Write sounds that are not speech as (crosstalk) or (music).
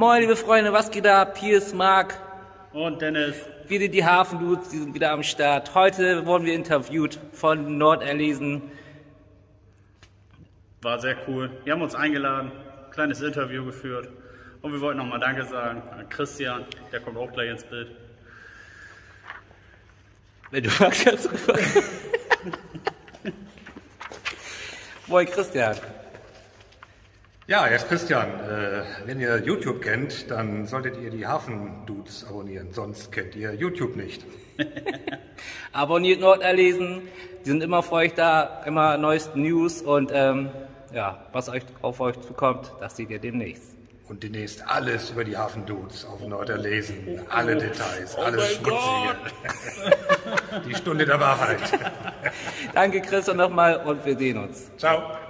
Moin, liebe Freunde, was geht ab? Hier ist Marc. Und Dennis. Wieder die Hafendudes, die sind wieder am Start. Heute wurden wir interviewt von Norderlesen. War sehr cool. Wir haben uns eingeladen, kleines Interview geführt. Und wir wollten nochmal Danke sagen an Christian, der kommt auch gleich ins Bild. Wenn du magst, kannst du (laughs) Moin, Christian. Ja, jetzt Christian, äh, wenn ihr YouTube kennt, dann solltet ihr die Hafendudes abonnieren, sonst kennt ihr YouTube nicht. (laughs) Abonniert Norderlesen, die sind immer für euch da, immer neuesten News und ähm, ja, was euch auf euch zukommt, das seht ihr demnächst. Und demnächst alles über die Hafendudes auf Norderlesen, alle Details, alles Schmutzige. (laughs) die Stunde der Wahrheit. (laughs) Danke Chris und nochmal und wir sehen uns. Ciao.